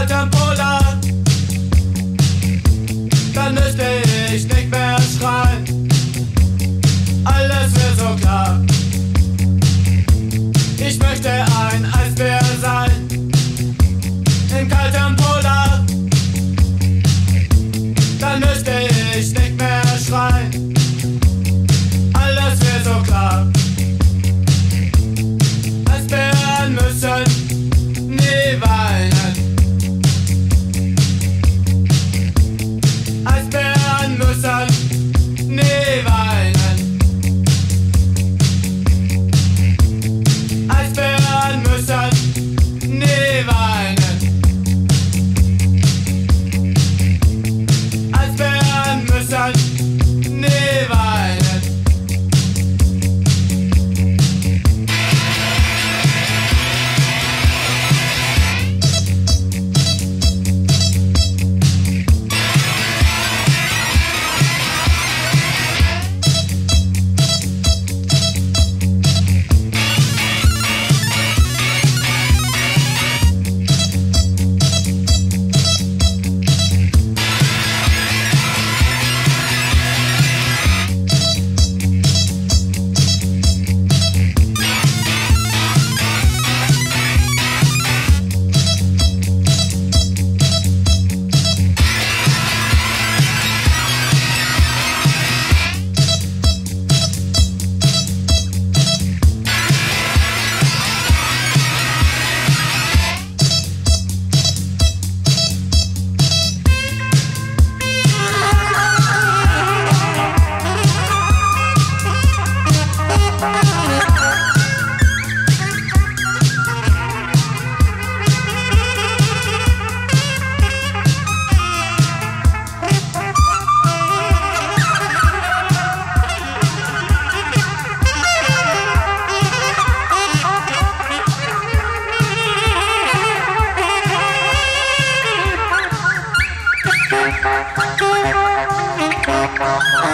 alten Poller, dann müsste ich nicht mehr schreien. Alles wäre so klar. Oh, my God.